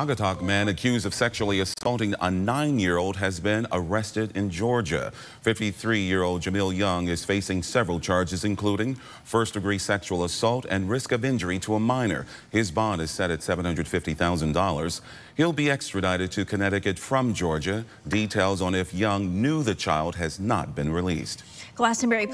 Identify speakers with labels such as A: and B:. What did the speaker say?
A: Naugatuck man accused of sexually assaulting a nine-year-old has been arrested in Georgia. 53-year-old Jamil Young is facing several charges, including first-degree sexual assault and risk of injury to a minor. His bond is set at $750,000. He'll be extradited to Connecticut from Georgia. Details on if Young knew the child has not been released.
B: Glastonbury